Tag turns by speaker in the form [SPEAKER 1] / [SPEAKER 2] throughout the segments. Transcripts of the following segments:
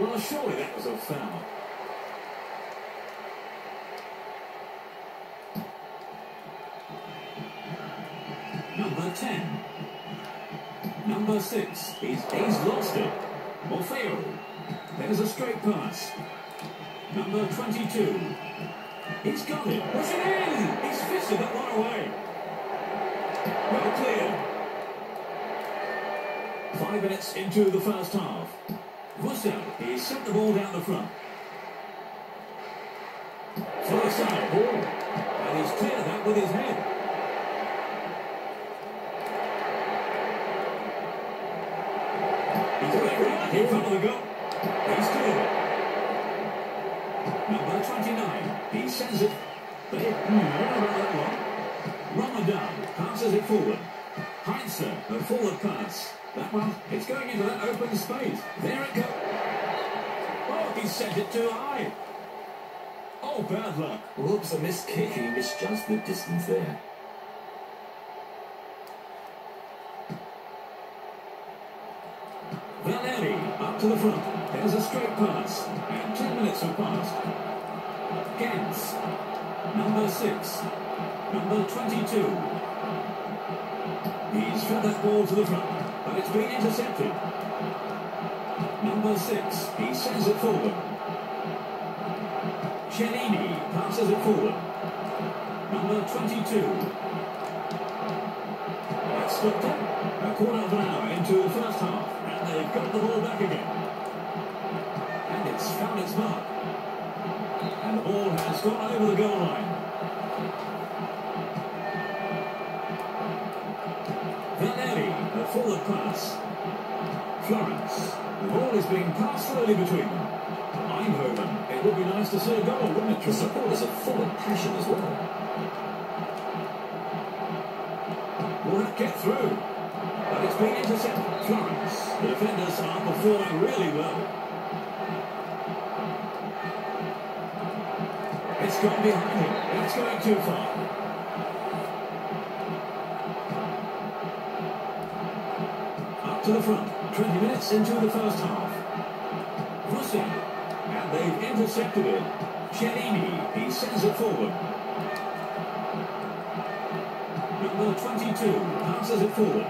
[SPEAKER 1] Well, surely that was a foul. Number 10. Number 6. He's, he's lost it. Morfeo. There's a straight pass. Number 22. He's got it. What's it in? He's fisted that one away. Well cleared. Five minutes into the first half. Russell, he's sent the ball down the front. Far side ball. And he's cleared that with his head. He's right in front of the goal. He's cleared it. Number 29. He sends it. They, hmm, about that one. Ramadan passes it forward. Heinzer, a forward pass. That one, it's going into that open space. There it goes. Oh, sent it too high. Oh, bad luck.
[SPEAKER 2] Whoops, a missed kick. He misjudged the distance there.
[SPEAKER 1] Valeri up to the front. There's a straight pass. And 10 minutes have passed. Gans. Number 6. Number 22. He's fed that ball to the front. But it's been intercepted. Number 6. He sends it forward. Cellini passes it forward. Number 22. That's stopped it. A quarter of an hour into the first half. And they've got the ball back again. And it's found its mark. And the ball has gone over the goal line. Valeri, a forward pass. Florence. The ball is being passed slowly between them. Eindhoven. It would be nice to see a goal, wouldn't it?
[SPEAKER 2] The supporters are full of passion as well.
[SPEAKER 1] Will that get through? But it's been intercepted. Florence. The defenders are performing really well. It's gone behind him. It's going too far. Up to the front. 20 minutes into the first half. Intercepted it. Cellini. He sends it forward. Number 22 passes it forward.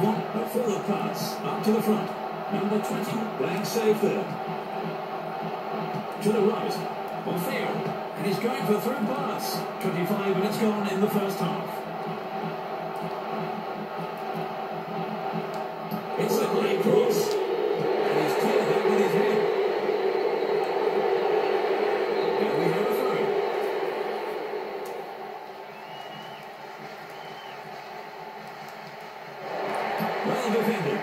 [SPEAKER 1] One, a forward pass, up to the front. Number 20, blank save there. To the right, Orfeo, and he's going for a through pass. 25 minutes gone in the first half. It's a great cross. And he's cleared that with his head. And we have a throw. Defended.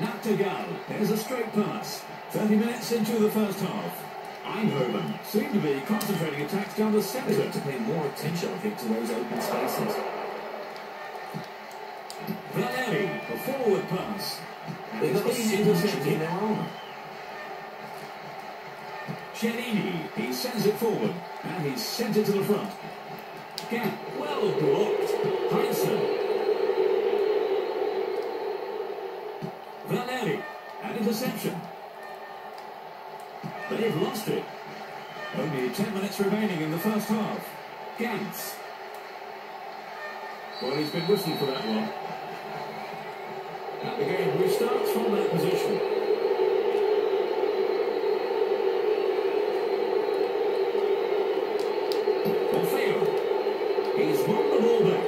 [SPEAKER 1] Nactigal. There's a straight pass. 30 minutes into the first half. Eindhoven seem to be concentrating attacks down the centre.
[SPEAKER 2] to pay more attention, I think, to those open spaces.
[SPEAKER 1] Valeri, a forward pass.
[SPEAKER 2] They've
[SPEAKER 1] it's
[SPEAKER 2] got
[SPEAKER 1] been
[SPEAKER 2] so in
[SPEAKER 1] intercepted.
[SPEAKER 2] their.
[SPEAKER 1] Cellini, he sends it forward, and he's sent it to the front. Gap, well blocked. Heinzer. Valeri, an interception. They've lost it. Only 10 minutes remaining in the first half. Gantz. Well, he's been whistled for that one. And the game restarts from that position. Orfeo. He's won the ball back.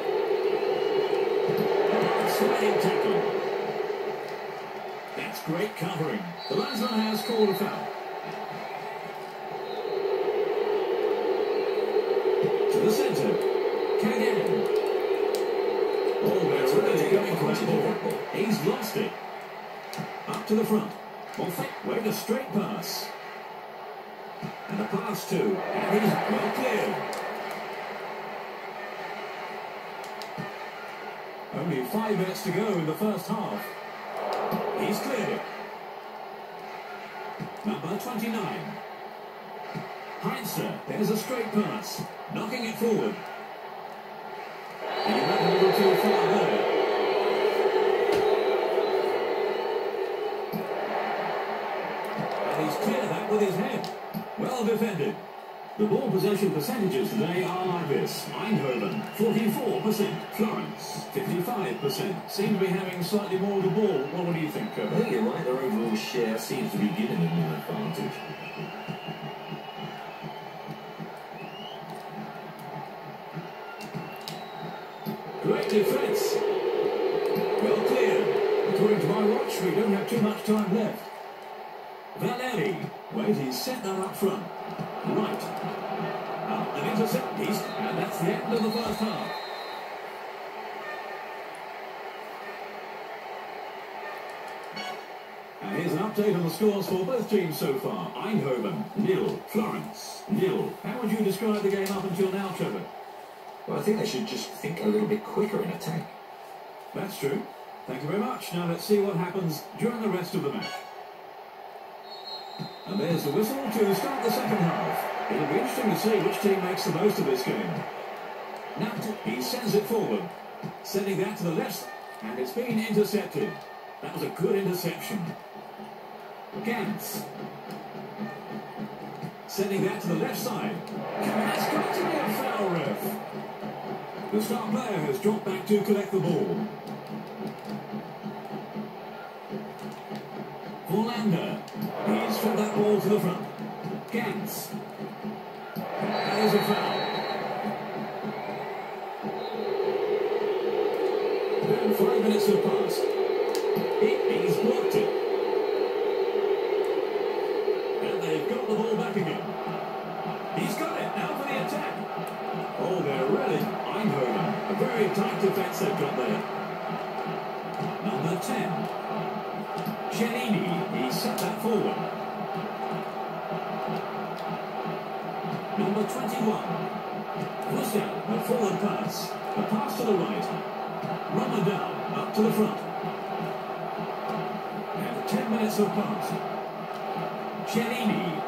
[SPEAKER 1] Sliding tackle. That's great covering. The linesman has called a foul. To the centre. Kagan. Oh, they're really going for that. He's lost it. Up to the front. Orfeo with a straight pass. And a pass to. And he's well cleared. Only five minutes to go in the first half. He's cleared it. Number 29. Heinzer, there's a straight pass. Knocking it forward. And he went a little too far there. And he's cleared that with his head. Well defended. The ball possession percentages today are like this. Eindhoven, 44%. Florence, 55%. Seem to be having slightly more of the ball. Well, what do you think,
[SPEAKER 2] I think you're right. Their overall share seems to be giving them an advantage.
[SPEAKER 1] Great defence. Well cleared. According to my watch, we don't have too much time left. Valeri. Wait, he's set that up front. Right. Up and intercept. He's, and that's the end of the first half. And here's an update on the scores for both teams so far. Eindhoven, nil. Florence, nil. How would you describe the game up until now, Trevor?
[SPEAKER 2] Well, I think they should just think a little bit quicker in attack.
[SPEAKER 1] That's true. Thank you very much. Now let's see what happens during the rest of the match. And there's the whistle to start the second half. It'll be interesting to see which team makes the most of this game. Nat, he sends it forward. Sending that to the left, and it's been intercepted. That was a good interception. Gantz. Sending that to the left side. That's got to be a foul, ref. The star player has dropped back to collect the ball. Orlando. He's fed that ball to the front. Gantz. That is a foul. And five minutes have passed. He, he's blocked it. And they've got the ball back again. Number 21. Hussein, a forward pass. A pass to the right. Ramadan, up to the front. And 10 minutes have passed. Cellini.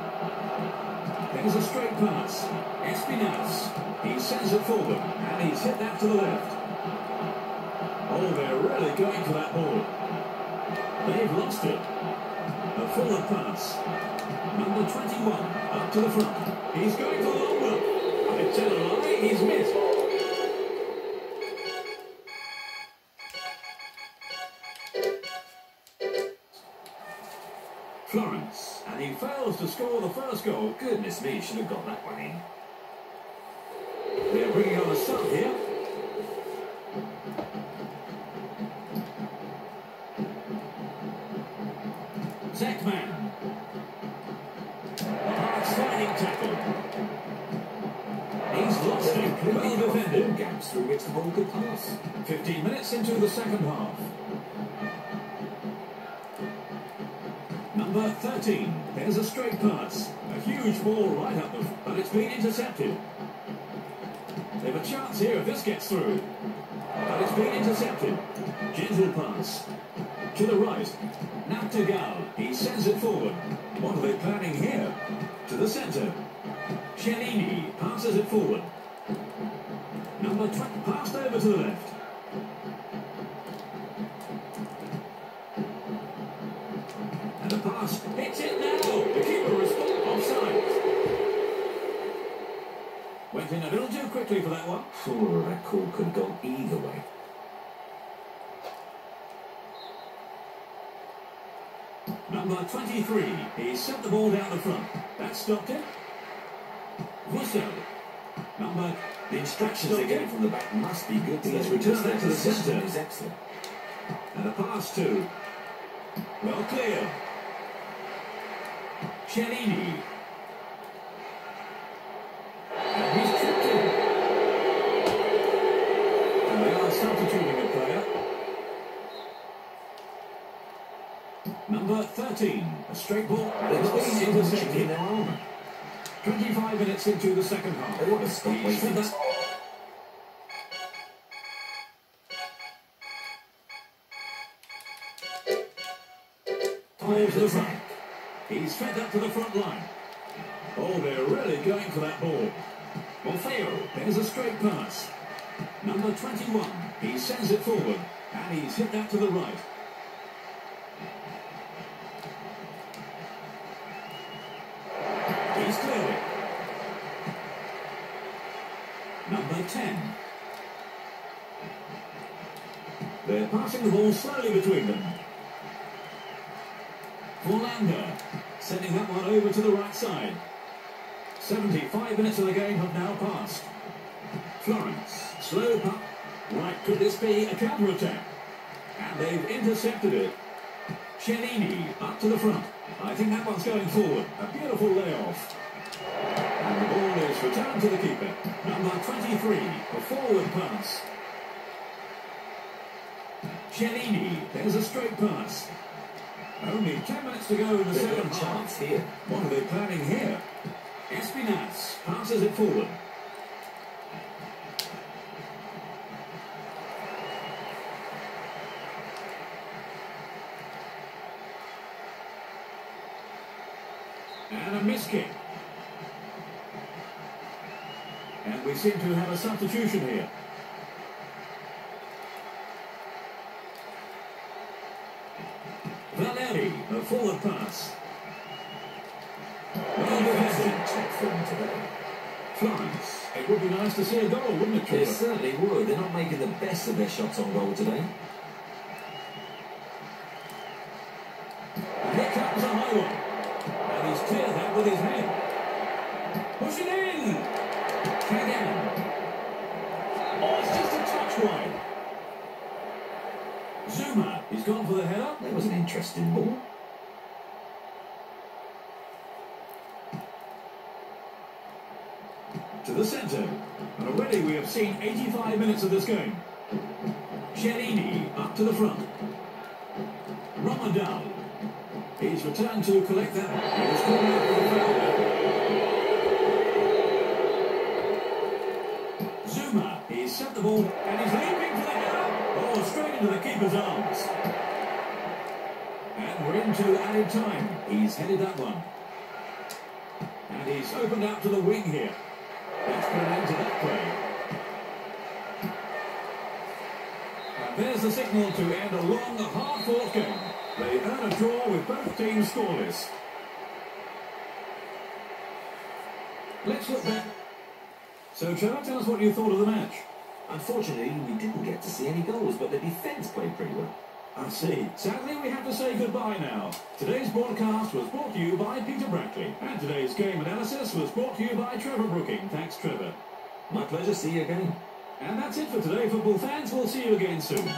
[SPEAKER 1] There's a straight pass. Espinas. He sends it forward. And he's hit that to the left. Oh, they're really going for that ball. They've lost it. A forward pass. Number 21, up to the front. He's going for the tell a lie, he's missed. Florence, and he fails to score the first goal.
[SPEAKER 2] Goodness me, should have got that one in.
[SPEAKER 1] They're bringing on a sub here. Zekman. Hard sliding tackle. He's lost it. Well
[SPEAKER 2] All
[SPEAKER 1] defended.
[SPEAKER 2] gaps through which the ball could pass.
[SPEAKER 1] 15 minutes into the second half. Number 13. There's a straight pass. A huge ball right up the... But it's been intercepted. They have a chance here if this gets through. But it's been intercepted. Gentle pass. To the right. Naptagal. He sends it forward. What are they planning here? To the centre. Cellini passes it forward. Number 20 passed over to the left. And the pass hits it now. The keeper responds offside. Went in a little too quickly for that one.
[SPEAKER 2] Oh, that call could have gone either way.
[SPEAKER 1] Number 23. He sent the ball down the front. That stopped it. Russo. Number
[SPEAKER 2] The instructions they're getting from the back must be good. Because
[SPEAKER 1] returned that to the centre.
[SPEAKER 2] is excellent.
[SPEAKER 1] And a pass to. Well clear. Cellini. And he's tripped in. And they are substituting a player. Number 13. A straight ball.
[SPEAKER 2] They've got
[SPEAKER 1] been
[SPEAKER 2] so in
[SPEAKER 1] intercepted.
[SPEAKER 2] their armour.
[SPEAKER 1] 25 minutes into the second half.
[SPEAKER 2] They want to stop
[SPEAKER 1] fed that- to the front. He's fed up to the front line. Oh, they're really going for that ball. Orfeo, there's a straight pass. Number 21, he sends it forward, and he's hit that to the right. He's cleared it. Number 10. They're passing the ball slowly between them. Forlander, sending that one over to the right side. 75 minutes of the game have now passed. Florence, slow puck. Right, could this be a counter-attack? And they've intercepted it. Cellini up to the front. I think that one's going forward. A beautiful layoff. Returned to the keeper. Number 23, a forward pass. Cellini, there's a straight pass. Only 10 minutes to go in the second half.
[SPEAKER 2] chance here.
[SPEAKER 1] What are they planning here? Espinas passes it forward. And a miss we seem to have a substitution here. Valeri, a forward pass. Well defended.
[SPEAKER 2] Top form today.
[SPEAKER 1] Florence. It would be nice to see a goal, wouldn't it,
[SPEAKER 2] They
[SPEAKER 1] Trevor?
[SPEAKER 2] certainly would. They're not making the best of their shots on goal today.
[SPEAKER 1] And here comes a high one. And he's cleared that with his head. Push it in. Kagan. Oh, it's just a touch wide. Zuma. He's gone for the header.
[SPEAKER 2] That was an interesting ball.
[SPEAKER 1] to the centre. And already we have seen 85 minutes of this game. Cellini up to the front. Ramadan. He's returned to collect that. He was called out for the foul. Zuma. He's set the ball and he's leaping Oh, straight into the keeper's arms. And we're into added time. He's headed that one. And he's opened out to the wing here. Let's put an end to that play. And there's the signal to end a long, hard-fought game. They earn a draw with both teams scoreless. Let's look back. So, Trevor, tell us what you thought of the match.
[SPEAKER 2] Unfortunately, we didn't get to see any goals, but the defence played pretty well.
[SPEAKER 1] I see. Sadly, we have to say goodbye now. Today's broadcast was brought to you by Peter Brackley. And today's game analysis was brought to you by Trevor Brooking. Thanks, Trevor.
[SPEAKER 2] My pleasure. See you again.
[SPEAKER 1] And that's it for today, football fans. We'll see you again soon.